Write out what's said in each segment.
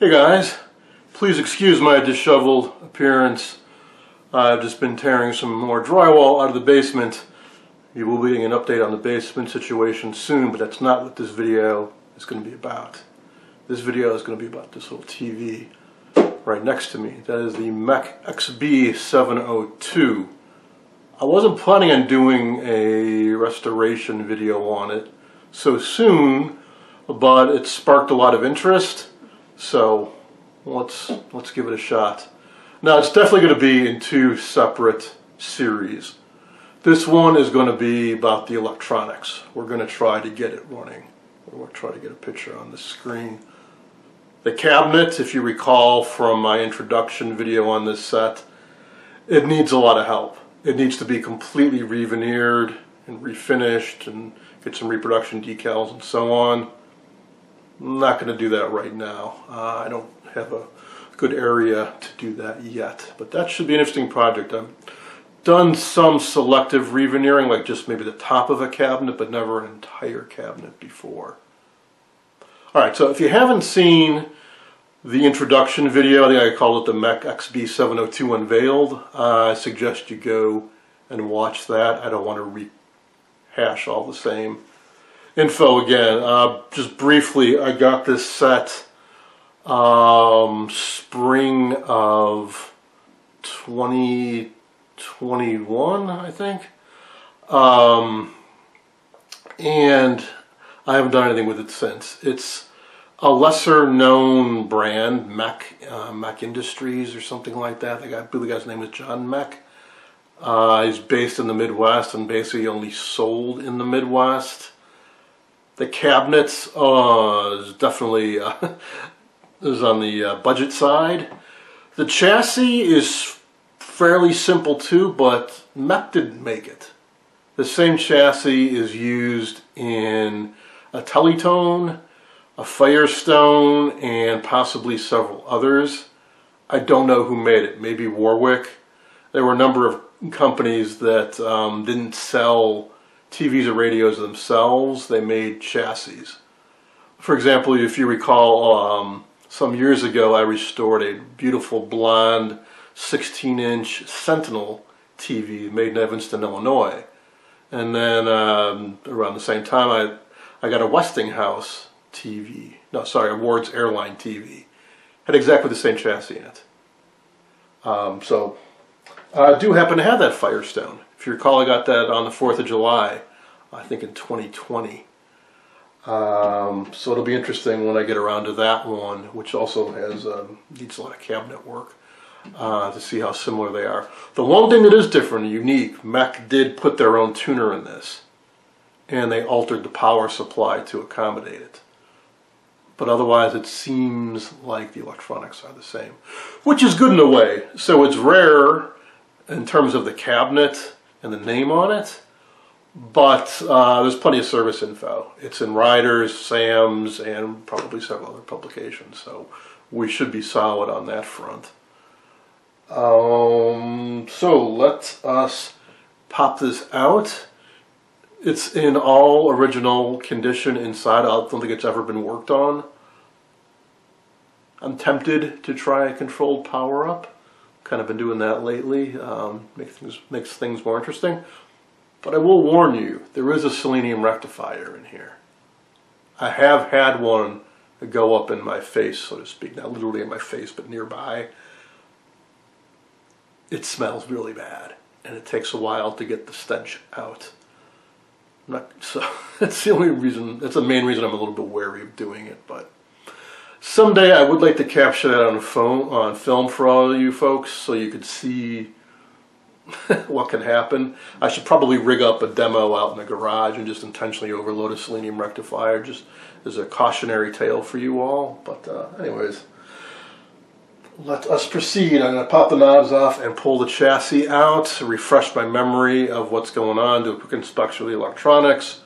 Hey guys, please excuse my disheveled appearance. I've just been tearing some more drywall out of the basement. You will be getting an update on the basement situation soon, but that's not what this video is going to be about. This video is going to be about this little TV right next to me. That is the Meck XB702. I wasn't planning on doing a restoration video on it so soon, but it sparked a lot of interest, so let's let's give it a shot. Now it's definitely going to be in two separate series. This one is going to be about the electronics. We're going to try to get it running. To try to get a picture on the screen. The cabinet, if you recall from my introduction video on this set, it needs a lot of help. It needs to be completely reveneered and refinished and get some reproduction decals and so on. Not going to do that right now. Uh, I don't have a good area to do that yet, but that should be an interesting project. I've done some selective reveneering, like just maybe the top of a cabinet, but never an entire cabinet before. All right, so if you haven't seen the introduction video, I think I called it the Meck XB702 Unveiled, uh, I suggest you go and watch that. I don't want to rehash all the same info again. Uh, just briefly, I got this set um, spring of 2021, I think. Um, and I haven't done anything with it since. It's a lesser known brand, Mac, uh, Meck Industries or something like that. The guy, I believe the guy's name is John Meck. Uh, he's based in the Midwest and basically only sold in the Midwest. The cabinets uh, is definitely uh, is on the uh, budget side. The chassis is fairly simple too, but Meck didn't make it. The same chassis is used in a Teletone, a Firestone, and possibly several others. I don't know who made it. Maybe Warwick. There were a number of companies that um, didn't sell TVs or radios themselves. They made chassis. For example, if you recall, um, some years ago I restored a beautiful blonde 16-inch Sentinel TV made in Evanston, Illinois. And then um, around the same time I I got a Westinghouse TV. No, sorry, a Ward's Airline TV. Had exactly the same chassis in it. Um, so I do happen to have that Firestone. If you recall, I got that on the 4th of July, I think in 2020. Um, so it'll be interesting when I get around to that one, which also has um, needs a lot of cabinet work, uh, to see how similar they are. The one thing that is different and unique, Meck did put their own tuner in this and they altered the power supply to accommodate it. But otherwise it seems like the electronics are the same, which is good in a way. So it's rare in terms of the cabinet and the name on it, but uh, there's plenty of service info. It's in Riders, Sam's, and probably several other publications, so we should be solid on that front. Um, so let us pop this out it's in all original condition inside. I don't think it's ever been worked on. I'm tempted to try a controlled power up. Kind of been doing that lately. Um, makes things makes things more interesting. But I will warn you, there is a selenium rectifier in here. I have had one go up in my face, so to speak. Not literally in my face, but nearby. It smells really bad, and it takes a while to get the stench out. Not, so that's the only reason, that's the main reason I'm a little bit wary of doing it, but someday I would like to capture that on phone, on film for all of you folks so you could see what can happen. I should probably rig up a demo out in the garage and just intentionally overload a selenium rectifier just as a cautionary tale for you all. But uh, anyways, let us proceed. I'm going to pop the knobs off and pull the chassis out, refresh my memory of what's going on, do a quick inspection of the electronics.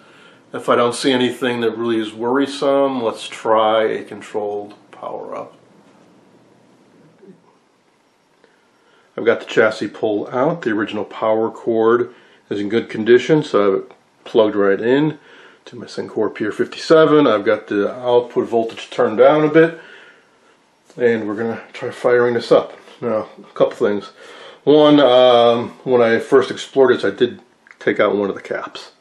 If I don't see anything that really is worrisome, let's try a controlled power up. I've got the chassis pulled out. The original power cord is in good condition, so I have it plugged right in to my Sencore PR57. I've got the output voltage turned down a bit and we're gonna try firing this up. Now, a couple things. One, um, when I first explored this, I did take out one of the caps.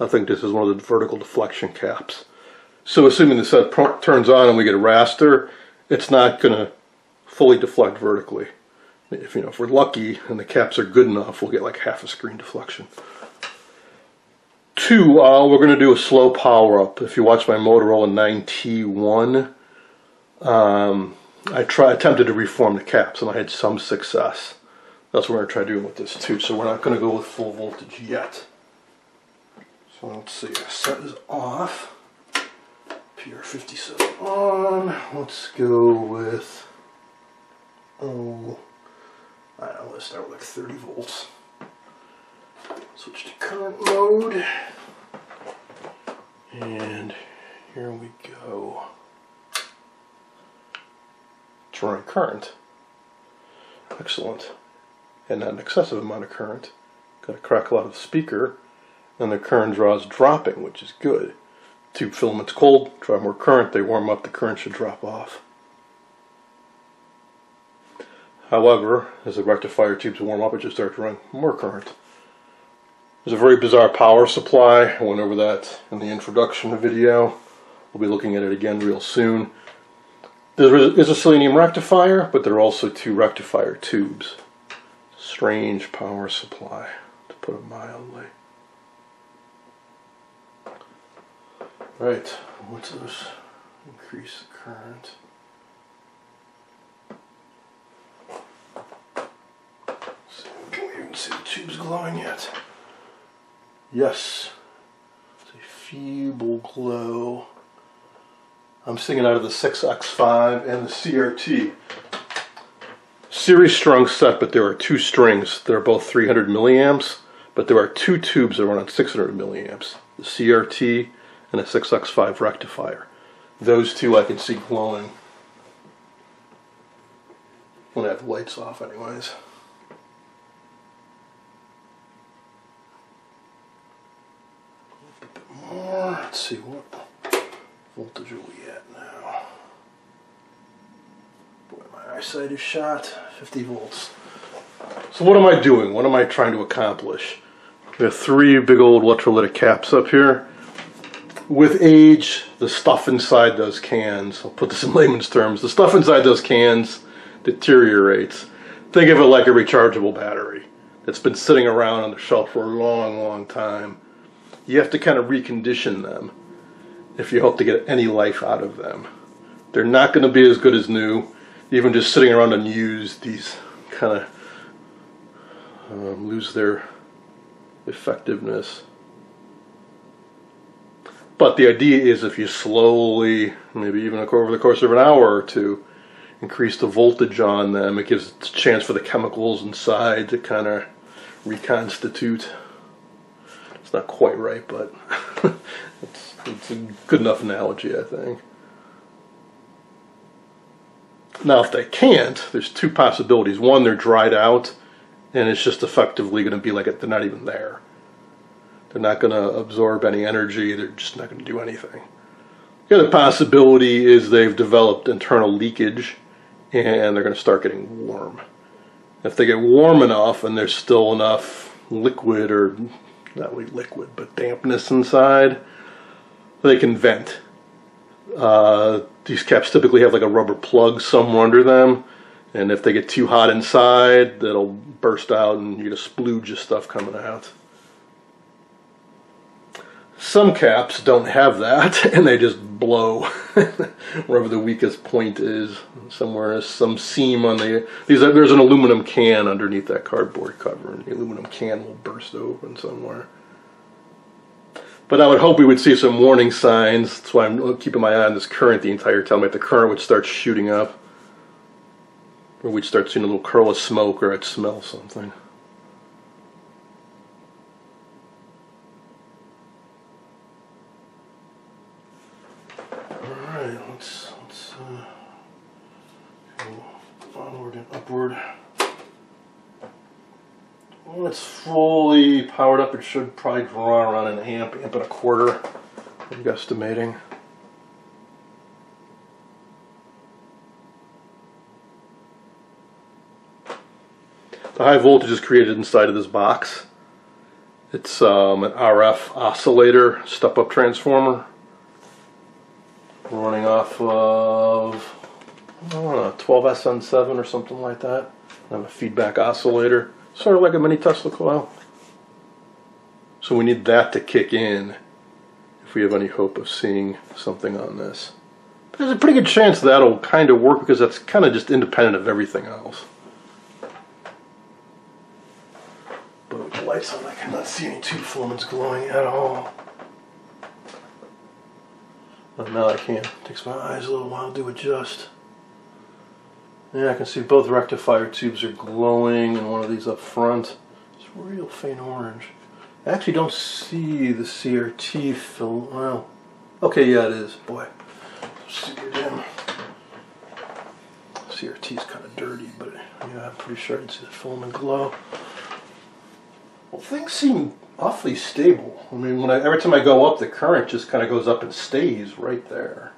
I think this is one of the vertical deflection caps. So assuming the set turns on and we get a raster, it's not going to fully deflect vertically. If you know, if we're lucky and the caps are good enough, we'll get like half a screen deflection. Two, uh, we're going to do a slow power up. If you watch my Motorola 9T1, um, I try, attempted to reform the caps and I had some success. That's what we're going to try doing with this too. So we're not going to go with full voltage yet. So let's see, set is off. PR57 on. Let's go with, oh, I don't know, let's start with like 30 volts. Switch to current mode. And here we go. Drawing current. Excellent. And not an excessive amount of current. Got to crack a lot of the speaker. And the current draw is dropping, which is good. Tube filament's cold, draw more current, they warm up, the current should drop off. However, as the rectifier tubes warm up, it should start to run more current. There's a very bizarre power supply. I went over that in the introduction video. We'll be looking at it again real soon. There is a selenium rectifier, but there are also two rectifier tubes. Strange power supply, to put it mildly. Right, what's this? Increase the current. See, we even see the tubes glowing yet? Yes, it's a feeble glow. I'm singing out of the 6X5 and the CRT. Series strung set, but there are two strings. They're both 300 milliamps, but there are two tubes that run on 600 milliamps. The CRT and a 6X5 rectifier. Those two I can see glowing when I have the lights off anyways. More. Let's see what voltage are we at now. Boy, my eyesight is shot. 50 volts. So what am I doing? What am I trying to accomplish? There are three big old electrolytic caps up here with age, the stuff inside those cans, I'll put this in layman's terms, the stuff inside those cans deteriorates. Think of it like a rechargeable battery that's been sitting around on the shelf for a long, long time. You have to kind of recondition them if you hope to get any life out of them. They're not going to be as good as new. Even just sitting around unused, these kind of um, lose their effectiveness. But the idea is if you slowly, maybe even over the course of an hour or two, increase the voltage on them, it gives a chance for the chemicals inside to kind of reconstitute. It's not quite right, but it's, it's a good enough analogy, I think. Now, if they can't, there's two possibilities. One, they're dried out, and it's just effectively going to be like they're not even there. They're not going to absorb any energy. They're just not going to do anything. The other possibility is they've developed internal leakage and they're going to start getting warm. If they get warm enough and there's still enough liquid or not really liquid, but dampness inside, they can vent. Uh, these caps typically have like a rubber plug somewhere under them, and if they get too hot inside, that'll burst out and you get a splooge of stuff coming out. Some caps don't have that, and they just blow wherever the weakest point is. Somewhere, some seam on the these. There's an aluminum can underneath that cardboard cover, and the aluminum can will burst open somewhere. But I would hope we would see some warning signs. That's why I'm keeping my eye on this current the entire time. Like the current would start shooting up, or we'd start seeing a little curl of smoke, or I'd smell something. upward. When it's fully powered up, it should probably draw around an amp, amp and a quarter, I'm guesstimating. The high voltage is created inside of this box. It's um, an RF oscillator step-up transformer running off of I don't know, 12SN7 or something like that. I have a feedback oscillator, sort of like a mini Tesla coil. So we need that to kick in if we have any hope of seeing something on this. But there's a pretty good chance that'll kind of work because that's kind of just independent of everything else. But with the lights on, I cannot see any tube filaments glowing at all. And now I can. It takes my eyes a little while to adjust. Yeah, I can see both rectifier tubes are glowing and one of these up front. It's real faint orange. I actually don't see the CRT film. Well, okay, yeah, it is. Boy, super dim. CRT is kind of dirty, but yeah, I'm pretty sure I can see the filament glow. Well, things seem awfully stable. I mean, when I, every time I go up, the current just kind of goes up and stays right there.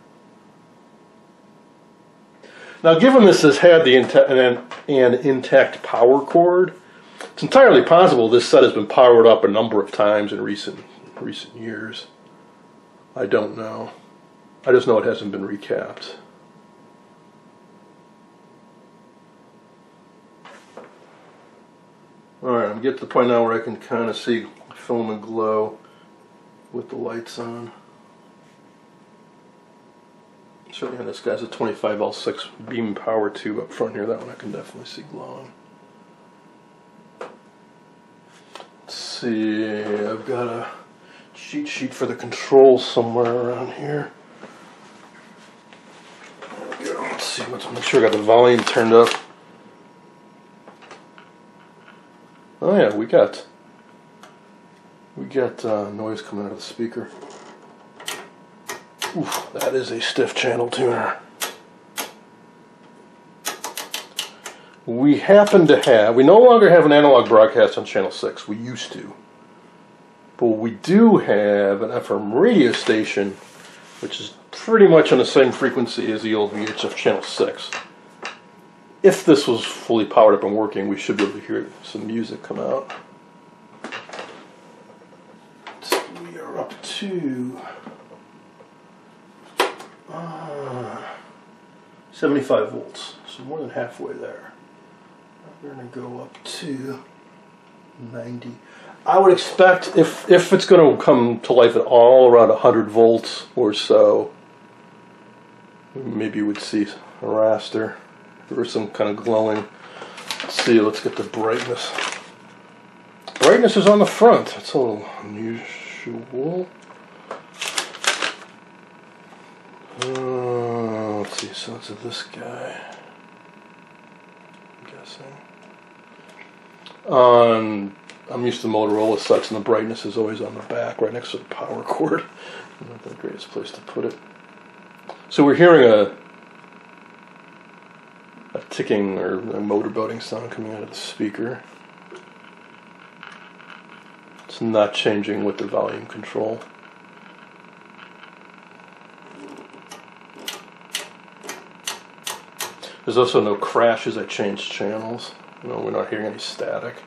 Now, given this has had the an, an intact power cord, it's entirely possible this set has been powered up a number of times in recent recent years. I don't know. I just know it hasn't been recapped. Alright, I'm getting to the point now where I can kind of see filament glow with the lights on. Certainly on this guy's a 25L6 beam power tube up front here. That one I can definitely see glowing. Let's see, I've got a cheat sheet for the controls somewhere around here. Let's see, let's make sure I got the volume turned up. Oh yeah, we got we got uh, noise coming out of the speaker. Oof, that is a stiff channel tuner. We happen to have, we no longer have an analog broadcast on channel 6. We used to. But we do have an FM radio station, which is pretty much on the same frequency as the old VHF channel 6. If this was fully powered up and working, we should be able to hear some music come out. We are up to uh, 75 volts, so more than halfway there. We're going to go up to 90. I would expect if if it's going to come to life at all around 100 volts or so, maybe you would see a raster or some kind of glowing. Let's see, let's get the brightness. Brightness is on the front. That's a little unusual. Uh, let's see, so it's this guy. I'm guessing. On, I'm used to Motorola sets, and the brightness is always on the back, right next to the power cord. Not the greatest place to put it. So we're hearing a a ticking or a motorboating sound coming out of the speaker. It's not changing with the volume control. There's also no crash as I change channels. No, we're not hearing any static.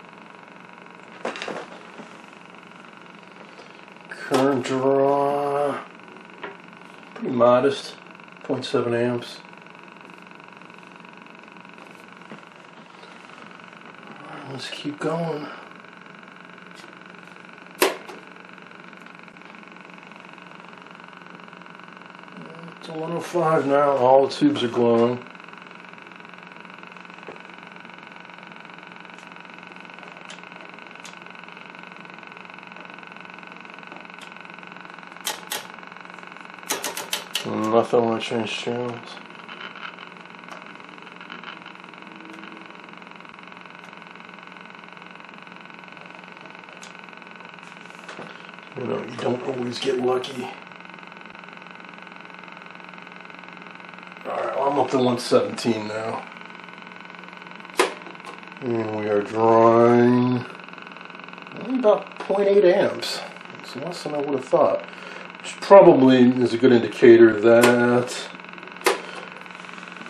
Current draw, pretty modest, 0.7 amps. Let's keep going. It's 105 now, all the tubes are glowing. Nothing to change channels. You know, you don't always get lucky. Alright, well, I'm up to 117 now. And we are drawing about 0.8 amps. It's less than I would have thought probably is a good indicator that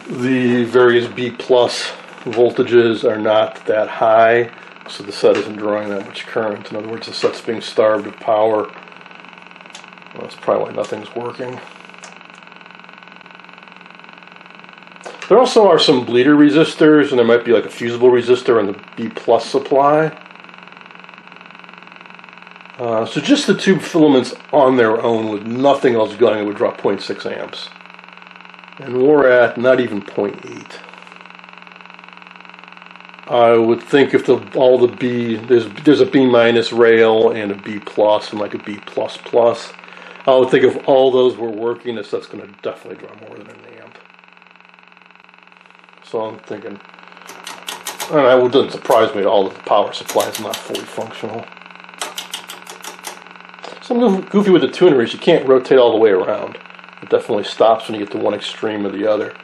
the various B plus voltages are not that high, so the set isn't drawing that much current. In other words, the set's being starved of power. Well, that's probably why nothing's working. There also are some bleeder resistors, and there might be like a fusible resistor in the B plus supply. Uh, so just the two filaments on their own with nothing else going, it would draw 0.6 amps. And we're at not even 0.8. I would think if the all the B there's there's a B minus rail and a B plus and like a B plus plus. I would think if all those were working, this that's going to definitely draw more than an amp. So I'm thinking, and it doesn't surprise me at all that the power supply is not fully functional. Something goofy with the tuner is you can't rotate all the way around. It definitely stops when you get to one extreme or the other.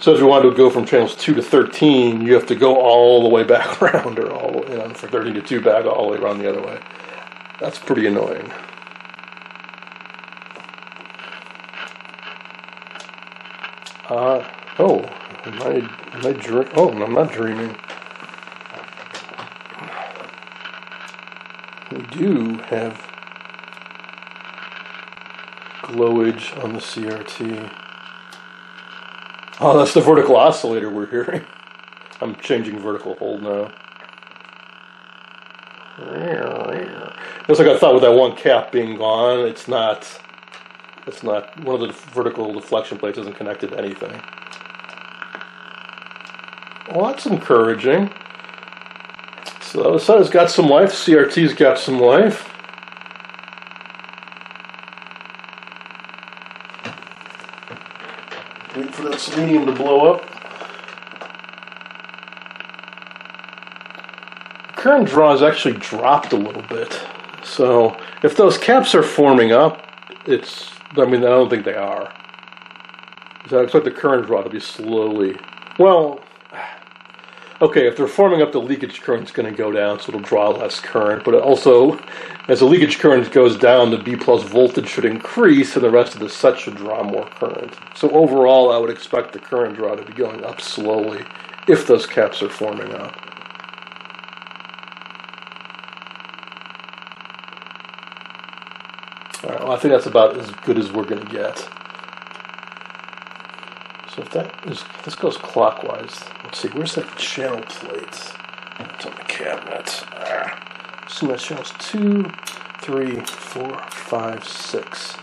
So if you wanted to go from channels 2 to 13, you have to go all the way back around, or all you know, from 13 to 2 back all the way around the other way. That's pretty annoying. Uh, oh, am I, am I dreaming? Oh, I'm not dreaming. We do have glowage on the CRT. Oh, that's the vertical oscillator we're hearing. I'm changing vertical hold now. Just like I thought with that one cap being gone, it's not, it's not, one of the vertical deflection plates isn't connected to anything. Well, that's encouraging. So the set has got some life, CRT's got some life. Wait for that selenium to blow up. Current draw has actually dropped a little bit. So if those caps are forming up, it's, I mean, I don't think they are. So I expect the current draw to be slowly, well, okay, if they're forming up, the leakage current's going to go down, so it'll draw less current. But also, as the leakage current goes down, the B plus voltage should increase, and the rest of the set should draw more current. So overall, I would expect the current draw to be going up slowly if those caps are forming up. All right, well, I think that's about as good as we're going to get. So if that is, this goes clockwise. Let's see, where's that channel plate? It's on the cabinet. Ah. So that channels two, three, four, five, six. So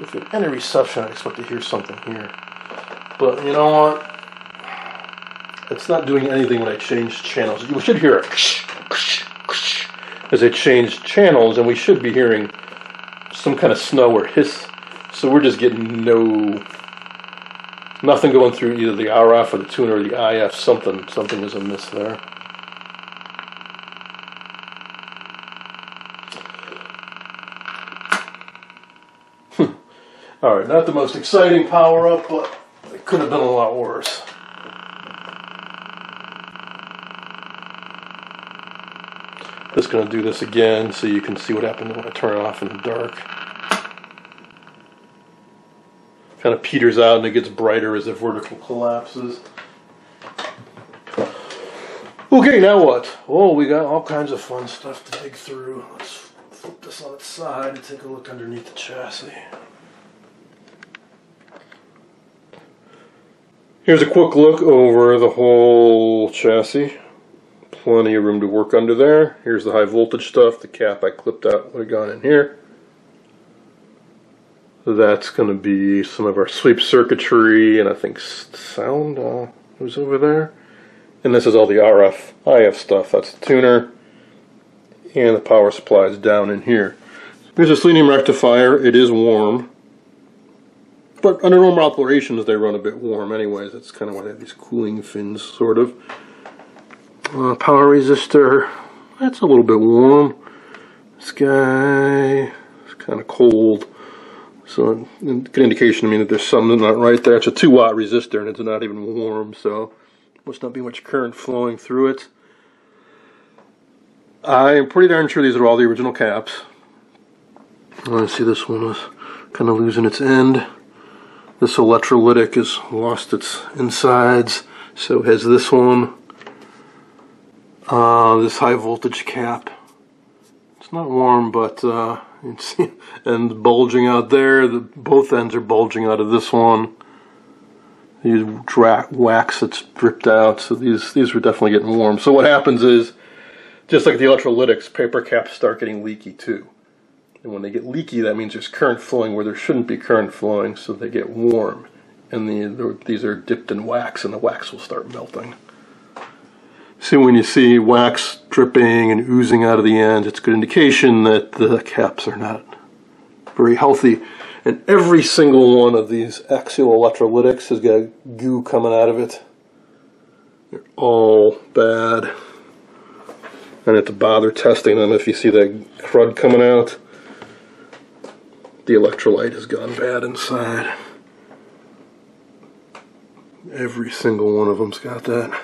if you have any reception, I expect to hear something here. But you know what? It's not doing anything when I change channels. You should hear it as I change channels, and we should be hearing some kind of snow or hiss. So we're just getting no Nothing going through either the RF or the tuner or the IF. Something, something is amiss there. Hmm. All right, not the most exciting power up, but it could have been a lot worse. Just going to do this again so you can see what happens when I turn it off in the dark. kind of peters out and it gets brighter as the vertical collapses. Okay, now what? Oh, we got all kinds of fun stuff to dig through. Let's flip this on its side and take a look underneath the chassis. Here's a quick look over the whole chassis. Plenty of room to work under there. Here's the high voltage stuff. The cap I clipped out would have gone in here. That's going to be some of our sweep circuitry and I think sound uh, was over there. And this is all the RF IF stuff. That's the tuner and the power supply is down in here. Here's a selenium rectifier. It is warm. But under normal operations, they run a bit warm anyways. That's kind of why they have these cooling fins, sort of. Uh, power resistor. That's a little bit warm. This guy is kind of cold. So good indication I mean, that there's something not right there. It's a 2 watt resistor and it's not even warm, so must not be much current flowing through it. I'm pretty darn sure these are all the original caps. I see this one is kind of losing its end. This electrolytic has lost its insides. So has this one, uh, this high voltage cap. It's not warm, but uh, and bulging out there. The, both ends are bulging out of this one. These wax that's dripped out. So these these were definitely getting warm. So what happens is, just like the electrolytics, paper caps start getting leaky too. And when they get leaky, that means there's current flowing where there shouldn't be current flowing, so they get warm. And the, these are dipped in wax, and the wax will start melting. See, when you see wax dripping and oozing out of the end, it's a good indication that the caps are not very healthy. And every single one of these axial electrolytics has got goo coming out of it. They're all bad. And have to bother testing them if you see that crud coming out the electrolyte has gone bad inside. Every single one of them's got that.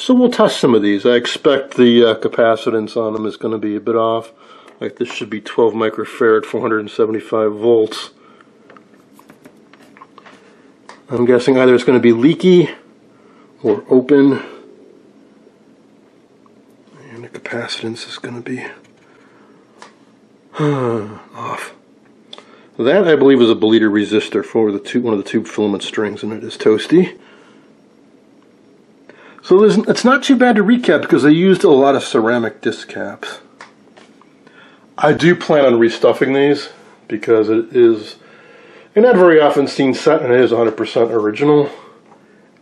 So we'll test some of these. I expect the uh, capacitance on them is going to be a bit off. Like this should be 12 microfarad, 475 volts. I'm guessing either it's going to be leaky or open. And the capacitance is going to be off. That, I believe, is a bleeder resistor for the tube, one of the tube filament strings, and it is toasty. So it's not too bad to recap because I used a lot of ceramic disc caps. I do plan on restuffing these because it is a not very often seen set and it is 100% original.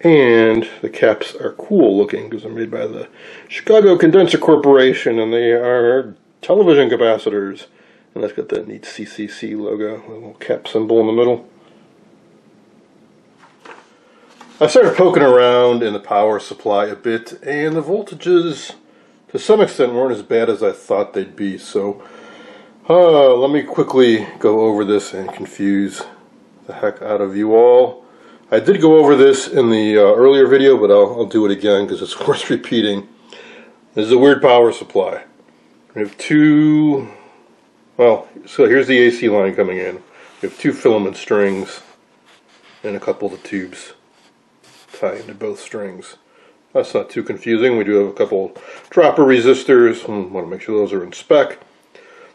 And the caps are cool looking because they're made by the Chicago Condenser Corporation and they are television capacitors. And that's got that neat CCC logo, a little cap symbol in the middle. I started poking around in the power supply a bit, and the voltages, to some extent, weren't as bad as I thought they'd be. So, uh, let me quickly go over this and confuse the heck out of you all. I did go over this in the uh, earlier video, but I'll, I'll do it again because it's worth repeating. This is a weird power supply. We have two well, so here's the AC line coming in. We have two filament strings and a couple of tubes tie into both strings. That's not too confusing. We do have a couple dropper resistors. Hmm, want to make sure those are in spec.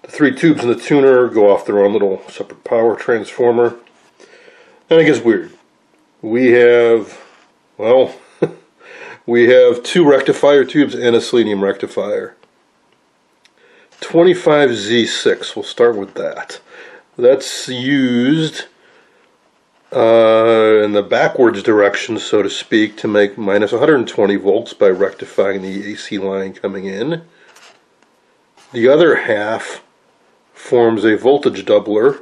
The three tubes in the tuner go off their own little separate power transformer. And it gets weird. We have, well, we have two rectifier tubes and a selenium rectifier. 25Z6, we'll start with that. That's used uh, in the backwards direction, so to speak, to make minus 120 volts by rectifying the AC line coming in. The other half forms a voltage doubler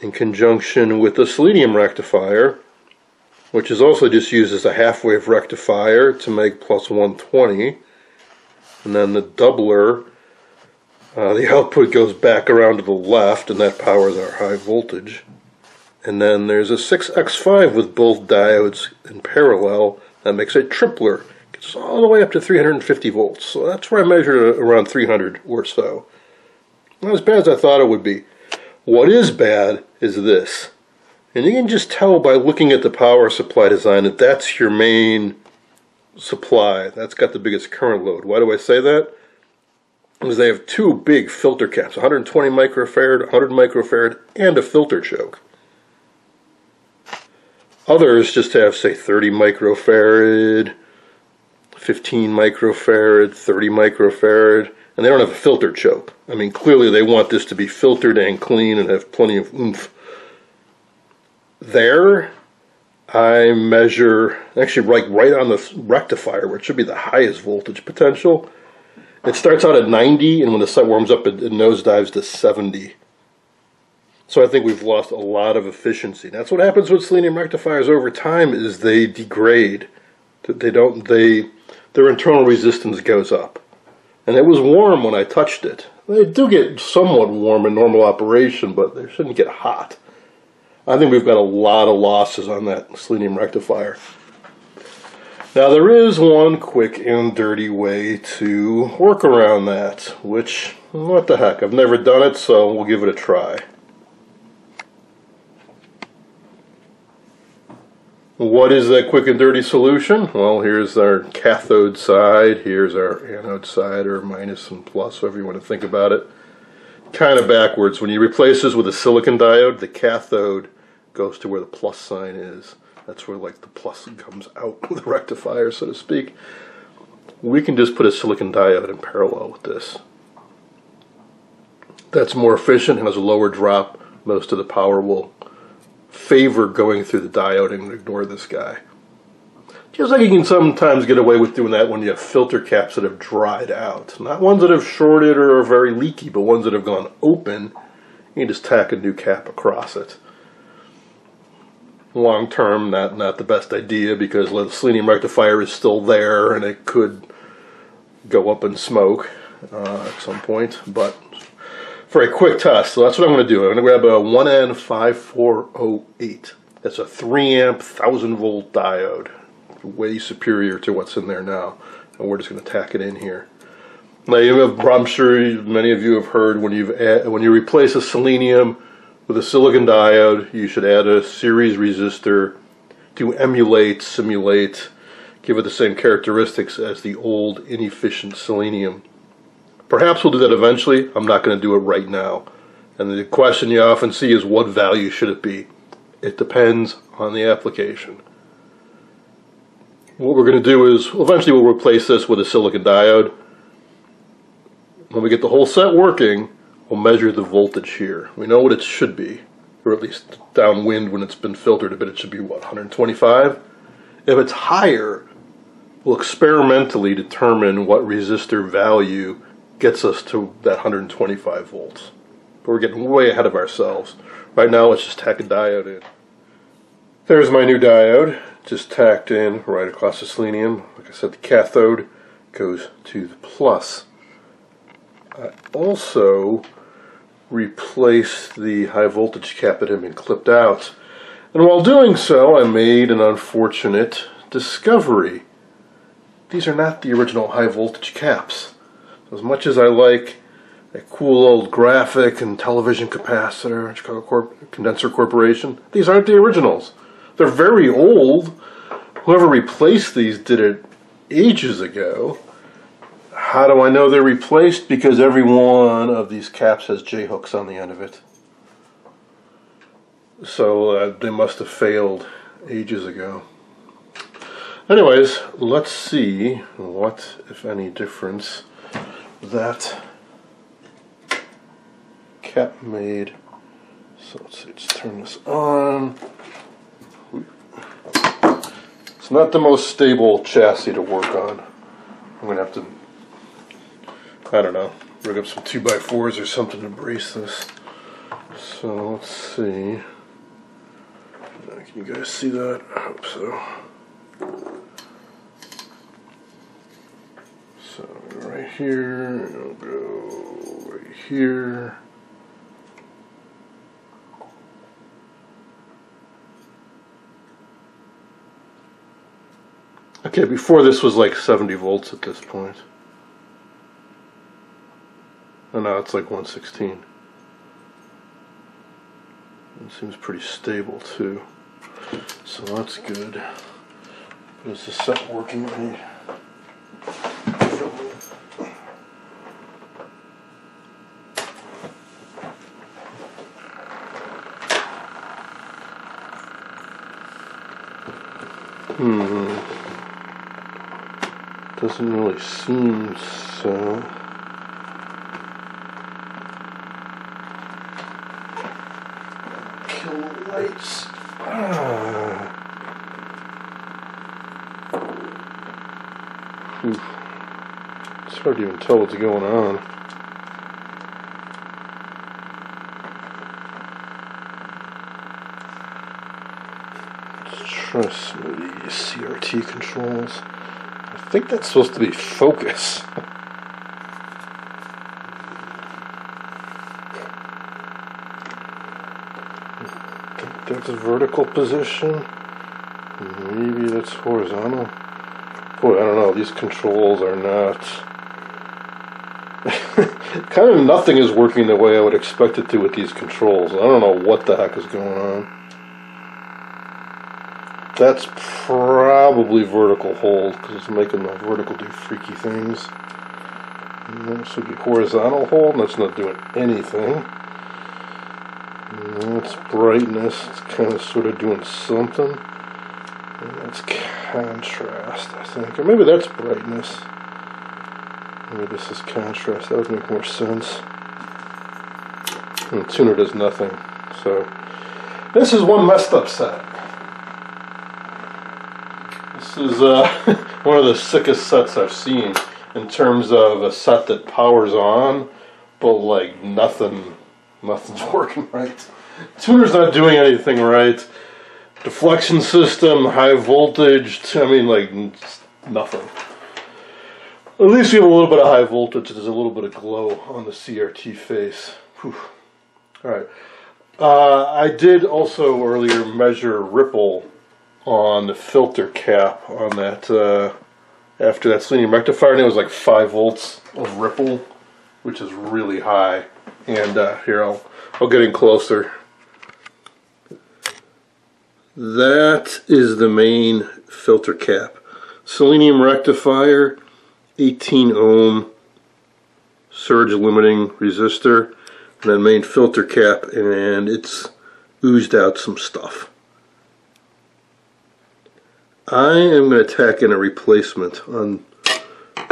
in conjunction with the selenium rectifier, which is also just used as a half-wave rectifier to make plus 120. And then the doubler uh, the output goes back around to the left, and that powers our high voltage. And then there's a 6x5 with both diodes in parallel. That makes a tripler. Gets all the way up to 350 volts. So that's where I measured around 300 or so. Not as bad as I thought it would be. What is bad is this. And you can just tell by looking at the power supply design that that's your main supply. That's got the biggest current load. Why do I say that? Because they have two big filter caps 120 microfarad 100 microfarad and a filter choke others just have say 30 microfarad 15 microfarad 30 microfarad and they don't have a filter choke. I mean clearly they want this to be filtered and clean and have plenty of oomph. There I measure actually right right on the rectifier where it should be the highest voltage potential. It starts out at 90, and when the site warms up, it, it nosedives to 70. So I think we've lost a lot of efficiency. That's what happens with selenium rectifiers over time is they degrade. They don't they their internal resistance goes up. And it was warm when I touched it. They do get somewhat warm in normal operation, but they shouldn't get hot. I think we've got a lot of losses on that selenium rectifier. Now there is one quick and dirty way to work around that, which, what the heck, I've never done it, so we'll give it a try. What is that quick and dirty solution? Well, here's our cathode side, here's our anode side, or minus and plus, however you want to think about it. Kind of backwards. When you replace this with a silicon diode, the cathode goes to where the plus sign is. That's where like the plus comes out of the rectifier, so to speak. We can just put a silicon diode in parallel with this. That's more efficient, and has a lower drop. Most of the power will favor going through the diode and ignore this guy. Just like you can sometimes get away with doing that when you have filter caps that have dried out. Not ones that have shorted or are very leaky, but ones that have gone open. You just tack a new cap across it. Long term, not, not the best idea because the selenium rectifier is still there and it could go up in smoke uh, at some point. But for a quick test. So that's what I'm going to do. I'm going to grab a 1N5408. That's a 3 amp 1000 volt diode. Way superior to what's in there now. And we're just going to tack it in here. Now, have, I'm sure many of you have heard when, you've add, when you replace a selenium with a silicon diode, you should add a series resistor to emulate, simulate, give it the same characteristics as the old inefficient selenium. Perhaps we'll do that eventually. I'm not going to do it right now. And the question you often see is what value should it be? It depends on the application. What we're going to do is eventually we'll replace this with a silicon diode. When we get the whole set working, we'll measure the voltage here. We know what it should be, or at least downwind when it's been filtered a bit, it should be what, 125? If it's higher, we'll experimentally determine what resistor value gets us to that 125 volts. But we're getting way ahead of ourselves. Right now, let's just tack a diode in. There's my new diode, just tacked in right across the selenium. Like I said, the cathode goes to the plus. I also replaced the high voltage cap that had been clipped out. And while doing so, I made an unfortunate discovery. These are not the original high voltage caps. As much as I like a cool old graphic and television capacitor, Chicago Corp Condenser Corporation, these aren't the originals. They're very old. Whoever replaced these did it ages ago. How do I know they're replaced? Because every one of these caps has J-hooks on the end of it. So uh, they must have failed ages ago. Anyways, let's see what, if any, difference that cap made. So let's see, let's turn this on. It's not the most stable chassis to work on. I'm gonna have to, I don't know, rig up some 2x4s or something to brace this. So let's see. Can you guys see that? I hope so. So right here, it'll go right here. Okay, before this was like 70 volts at this point. And now it's like 116. It seems pretty stable too. So that's good. Is the set working right? Hmm. Doesn't really seem so. Kill lights. Ah. It's hard to even tell what's going on. Trust CRT controls. I think that's supposed to be focus. That's vertical position. Maybe that's horizontal. Boy, I don't know. These controls are not. kind of nothing is working the way I would expect it to with these controls. I don't know what the heck is going on. That's probably vertical hold because it's making the vertical do freaky things. And this would be horizontal hold, and that's not doing anything. And that's brightness, it's kind of sort of doing something. And that's contrast, I think. Or maybe that's brightness. Maybe this is contrast. That would make more sense. And tuner does nothing. So this is one messed up set. Is uh, one of the sickest sets I've seen in terms of a set that powers on, but like nothing, nothing's working right. Tuner's not doing anything right. Deflection system, high voltage. I mean, like nothing. At least we have a little bit of high voltage. There's a little bit of glow on the CRT face. Whew. All right. Uh, I did also earlier measure ripple on the filter cap on that uh, after that selenium rectifier, and it was like five volts of ripple, which is really high. And uh, here I'll I'll get in closer. That is the main filter cap. Selenium rectifier, 18 ohm surge limiting resistor and then main filter cap and it's oozed out some stuff. I am going to tack in a replacement on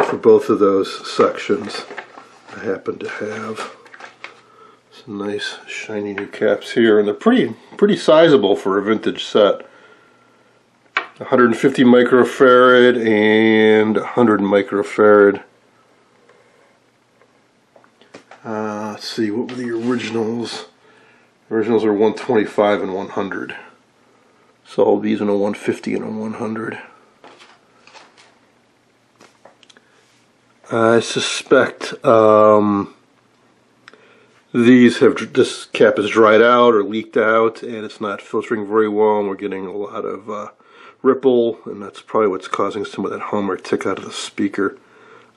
for both of those sections. I happen to have some nice shiny new caps here and they're pretty pretty sizable for a vintage set. 150 microfarad and 100 microfarad. Uh, let's see, what were the originals? Originals are 125 and 100. So these in a 150 and a 100. I suspect um, these have this cap is dried out or leaked out and it's not filtering very well and we're getting a lot of uh, ripple and that's probably what's causing some of that hum or tick out of the speaker.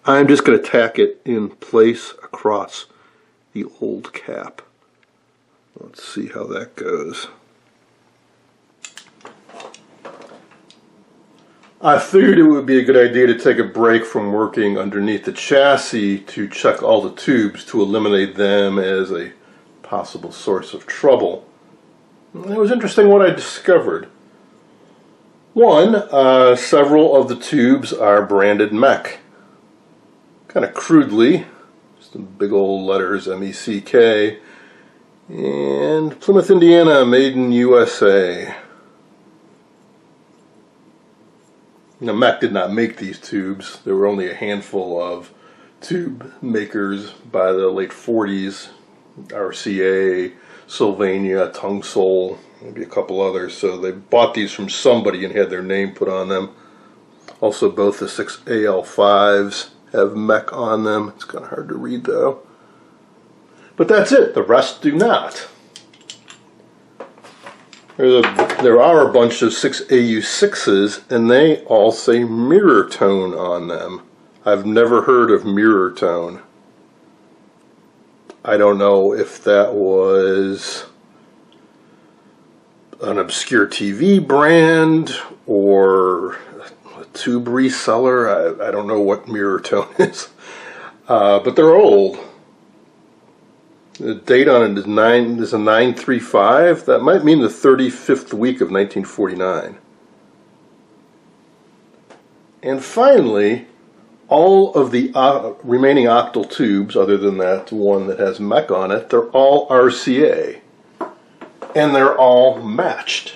I'm just going to tack it in place across the old cap. Let's see how that goes. I figured it would be a good idea to take a break from working underneath the chassis to check all the tubes to eliminate them as a possible source of trouble. It was interesting what I discovered. One, uh, several of the tubes are branded MECK. Kind of crudely, some big old letters M-E-C-K. And Plymouth, Indiana, made in USA. Now, MECK did not make these tubes. There were only a handful of tube makers by the late 40s. RCA, Sylvania, Tung-Sol, maybe a couple others. So they bought these from somebody and had their name put on them. Also, both the 6AL5s have MECK on them. It's kind of hard to read though. But that's it. The rest do not. A, there are a bunch of 6AU6s and they all say mirror tone on them. I've never heard of mirror tone. I don't know if that was an obscure TV brand or a tube reseller. I, I don't know what mirror tone is, uh, but they're old. The date on it is nine is a nine three five. That might mean the thirty fifth week of nineteen forty nine. And finally, all of the uh, remaining octal tubes, other than that one that has MECK on it, they're all RCA. And they're all matched,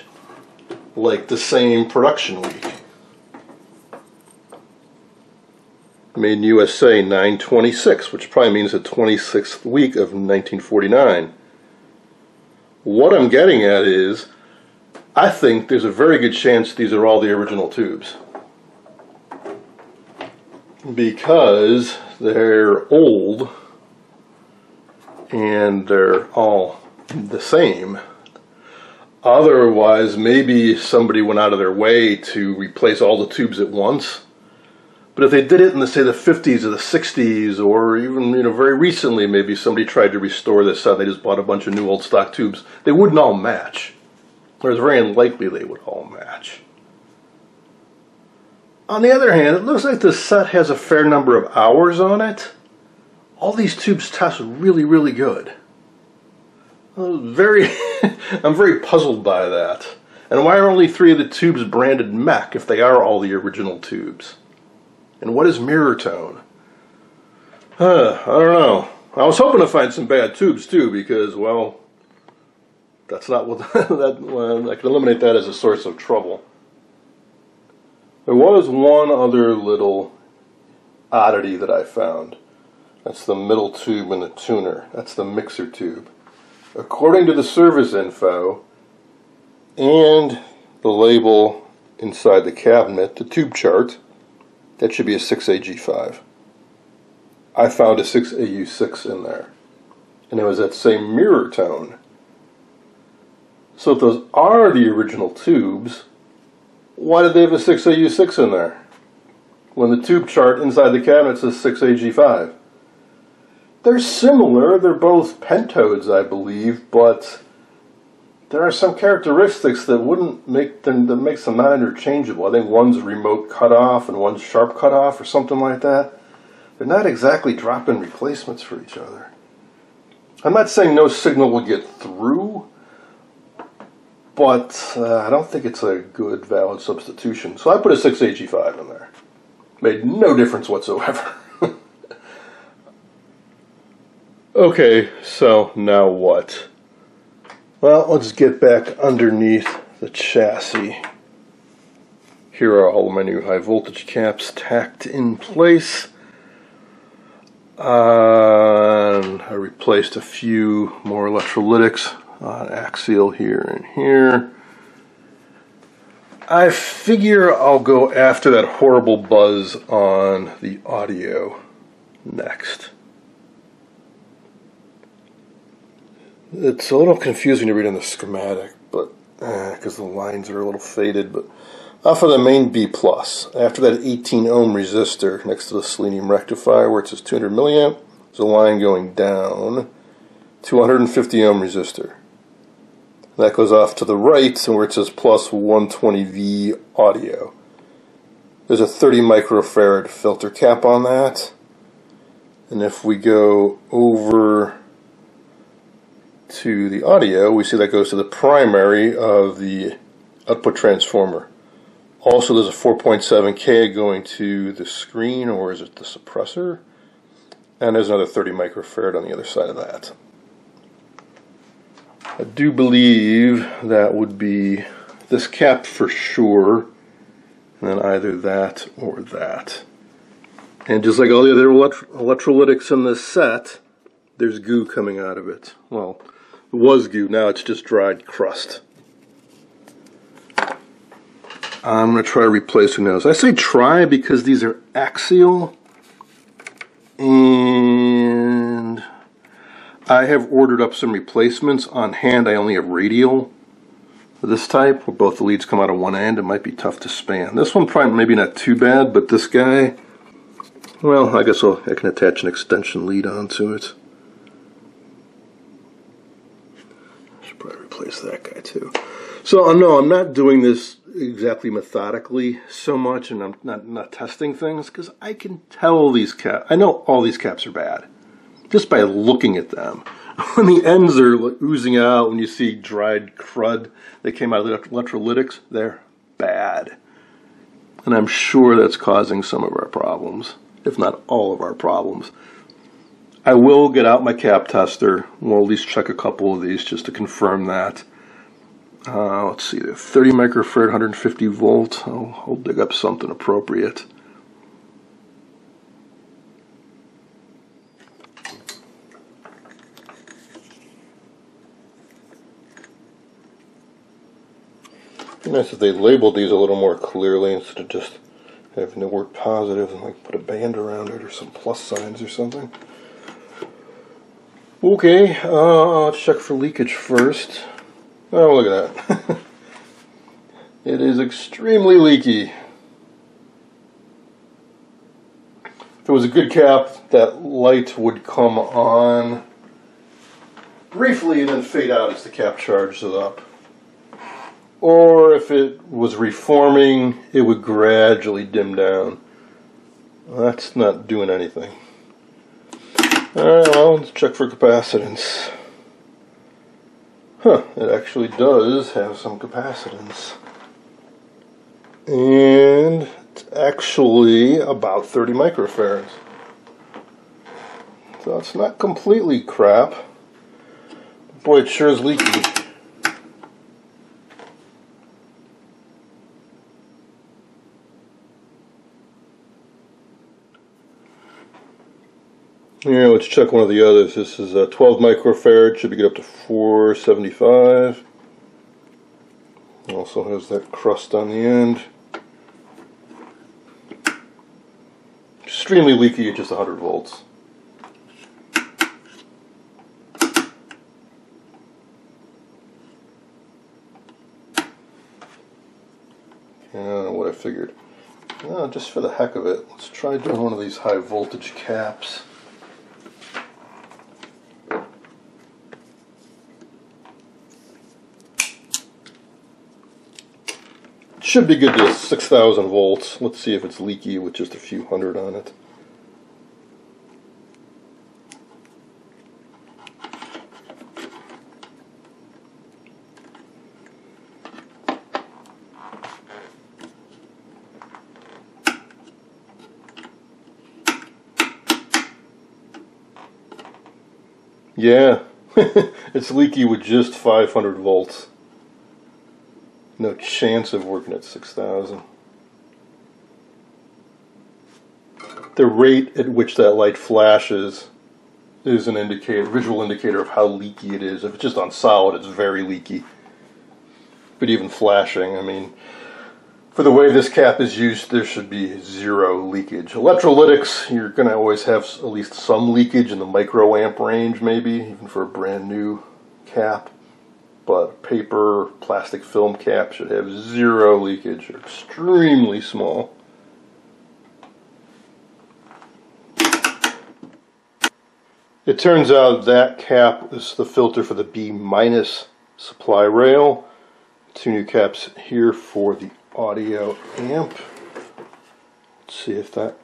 like the same production week. Made in USA 926, which probably means the 26th week of 1949. What I'm getting at is, I think there's a very good chance these are all the original tubes. Because they're old and they're all the same. Otherwise, maybe somebody went out of their way to replace all the tubes at once but if they did it in the say the 50s or the 60s, or even you know very recently, maybe somebody tried to restore this set, they just bought a bunch of new old stock tubes. They wouldn't all match, or it's very unlikely they would all match. On the other hand, it looks like the set has a fair number of hours on it. All these tubes test really, really good. Very, I'm very puzzled by that. And why are only three of the tubes branded MECK if they are all the original tubes? And what is mirror tone? Uh, I don't know. I was hoping to find some bad tubes too, because well, that's not what that. Well, I can eliminate that as a source of trouble. There was one other little oddity that I found. That's the middle tube in the tuner. That's the mixer tube. According to the service info and the label inside the cabinet, the tube chart, that should be a 6AG5. I found a 6AU6 in there. And it was that same mirror tone. So if those are the original tubes, why did they have a 6AU6 in there? When the tube chart inside the cabinet says 6AG5. They're similar, they're both pentodes, I believe, but there are some characteristics that wouldn't make them that makes them not interchangeable. I think one's remote cutoff and one's sharp cutoff or something like that. They're not exactly drop-in replacements for each other. I'm not saying no signal will get through, but uh, I don't think it's a good valid substitution. So I put a 6AG5 in there. Made no difference whatsoever. okay, so now what? Well, let's get back underneath the chassis. Here are all my new high voltage caps tacked in place. Uh, I replaced a few more electrolytics on axial here and here. I figure I'll go after that horrible buzz on the audio next. It's a little confusing to read on the schematic, but because eh, the lines are a little faded. But off of the main B plus, after that 18 ohm resistor next to the selenium rectifier, where it says 200 milliamp, there's a line going down to 150 ohm resistor. That goes off to the right, and where it says plus 120V audio. There's a 30 microfarad filter cap on that. And if we go over to the audio, we see that goes to the primary of the output transformer. Also, there's a 4.7K going to the screen, or is it the suppressor? And there's another 30 microfarad on the other side of that. I do believe that would be this cap for sure, and then either that or that. And just like all the other electrolytics in this set, there's goo coming out of it. Well, was goo, now it's just dried crust. I'm going to try replacing those. I say try because these are axial and I have ordered up some replacements on hand. I only have radial for this type, where both the leads come out of one end. It might be tough to span. This one probably maybe not too bad, but this guy, well, I guess I'll, I can attach an extension lead onto it. Probably replace that guy too. So uh, no, I'm not doing this exactly methodically so much, and I'm not not testing things because I can tell these caps. I know all these caps are bad just by looking at them. When the ends are oozing out, when you see dried crud that came out of the electrolytics, they're bad. And I'm sure that's causing some of our problems, if not all of our problems. I will get out my cap tester. We'll at least check a couple of these just to confirm that. Uh, let's see, 30 microfarad, 150 volt. I'll, I'll dig up something appropriate. nice if they labeled these a little more clearly instead of just having the word positive and like put a band around it or some plus signs or something. Okay, uh, let's check for leakage first. Oh, look at that. it is extremely leaky. If it was a good cap, that light would come on briefly and then fade out as the cap charges up. Or if it was reforming, it would gradually dim down. That's not doing anything. Alright, well, let's check for capacitance. Huh, it actually does have some capacitance. And it's actually about 30 microfarads. So it's not completely crap. Boy, it sure is leaky. Here, let's check one of the others. This is a 12 microfarad, should be get up to 475. Also has that crust on the end. Extremely leaky at just 100 volts. I what I figured. No, just for the heck of it, let's try doing one of these high voltage caps. Should be good to 6,000 volts. Let's see if it's leaky with just a few hundred on it. Yeah, it's leaky with just 500 volts. No chance of working at 6,000. The rate at which that light flashes is an indicator, visual indicator of how leaky it is. If it's just on solid, it's very leaky. But even flashing, I mean, for the way this cap is used, there should be zero leakage. Electrolytics, you're going to always have at least some leakage in the microamp range, maybe, even for a brand new cap. But paper, plastic film cap should have zero leakage, extremely small. It turns out that cap is the filter for the B minus supply rail. Two new caps here for the audio amp. Let's see if that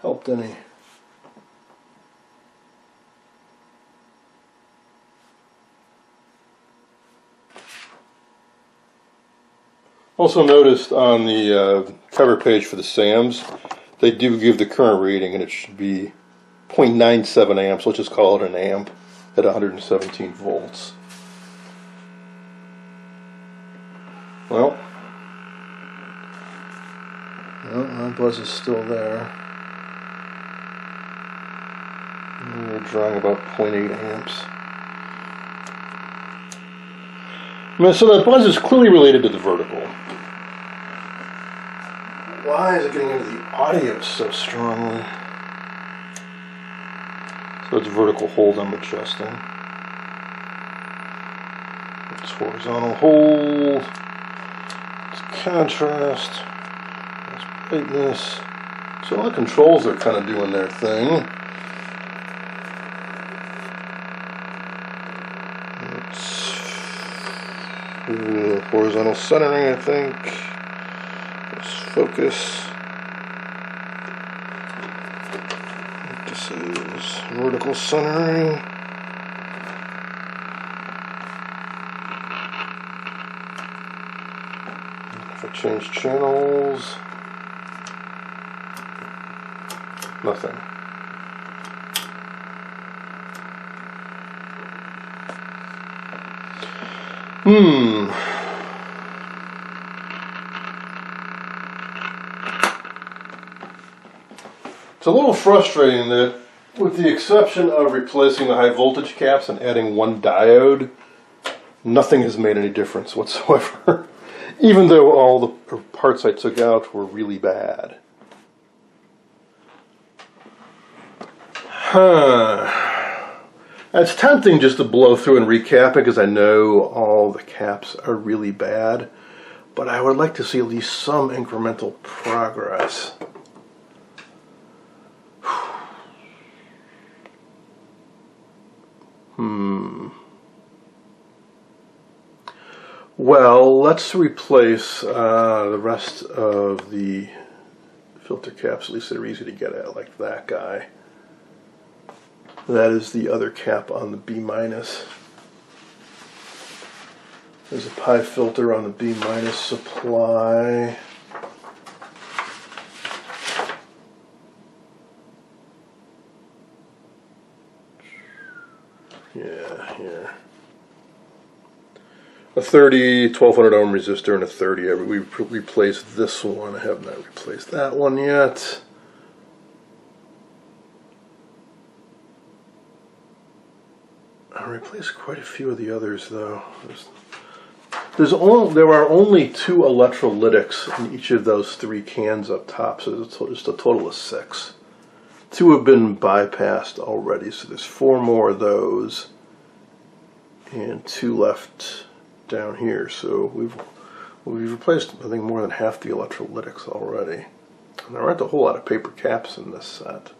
helped any. Also noticed on the uh, cover page for the SAMs, they do give the current rating and it should be 0.97 amps, let's just call it an amp at 117 volts. Well, well, my buzz is still there. We're drawing about 0.8 amps. So that buzz is clearly related to the vertical. Why is it getting into the audio so strongly? So it's vertical hold I'm adjusting. It's horizontal hold. It's contrast. It's brightness. So all the controls are kind of doing their thing. It's horizontal centering, I think. Focus. This is vertical centering. If I change channels, nothing. Hmm. It's a little frustrating that, with the exception of replacing the high voltage caps and adding one diode, nothing has made any difference whatsoever. Even though all the parts I took out were really bad. Huh. It's tempting just to blow through and recap it because I know all the caps are really bad. But I would like to see at least some incremental progress. Well, let's replace uh, the rest of the filter caps. At least they're easy to get at, like that guy. That is the other cap on the B minus. There's a pi filter on the B minus supply. Yeah, here. A 30, 1200 ohm resistor and a 30. Uh, we replaced this one. I have not replaced that one yet. I replaced quite a few of the others though. There's, there's only, there are only two electrolytics in each of those three cans up top, so it's just a total of six. Two have been bypassed already, so there's four more of those, and two left down here. So we've we've replaced I think more than half the electrolytics already. And there aren't a whole lot of paper caps in this set.